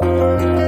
Bye.